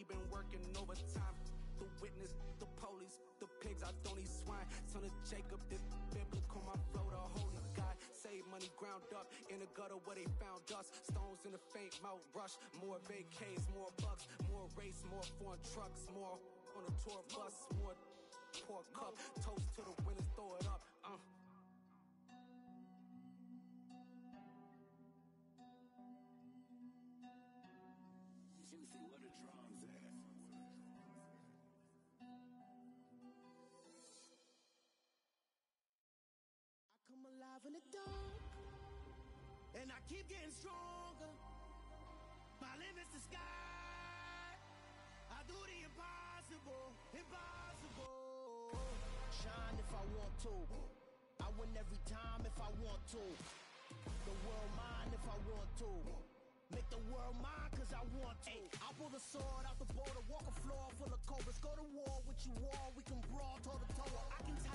we been working overtime. The witness, the police, the pigs, I don't eat swine. Son of Jacob, this biblical, my flow, the holy God. Save money ground up in the gutter where they found us. Stones in the faint mouth rush. More vacays, more bucks, more race, more foreign trucks, more on a tour bus, more pour cup. Toast to the winners, throw it up. Uh. Juicy, where the drums alive in the dark, and I keep getting stronger. My limit's the sky. I do the impossible, impossible. Shine if I want to. I win every time if I want to. The world mine if I want to. Make the world mine cause I want to. I pull the sword out the border, walk a floor full of cobras. Go to war with you all